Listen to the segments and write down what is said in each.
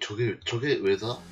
저게 저게 왜 사?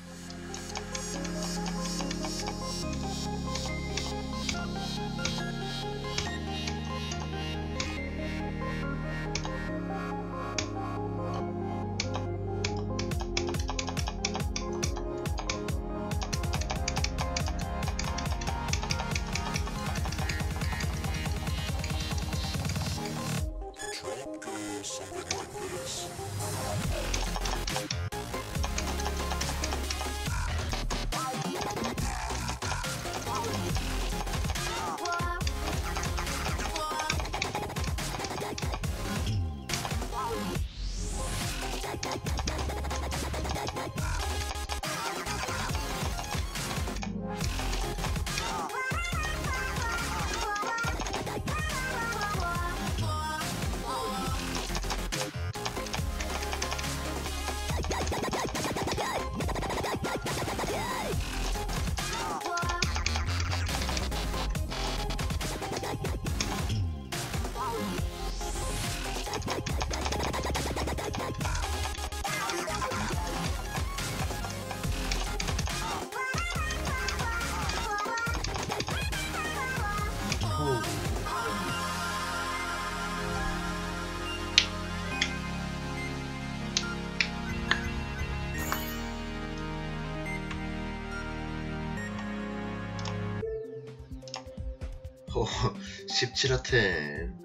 어, 17화템